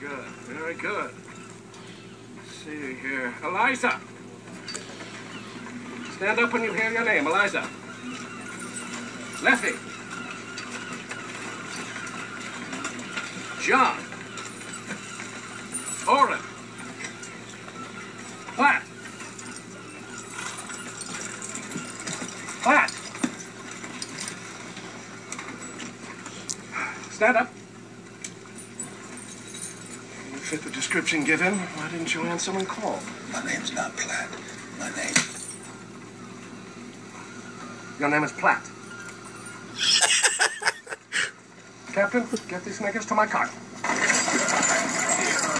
good. Very good. Let's see here. Eliza! Stand up when you hear your name, Eliza. Lefty. John. Oren. Platt. Platt. Stand up. Fit the description given. Why didn't you answer when called? My name's not Platt. My name. Your name is Platt. Captain, get these niggas to my car.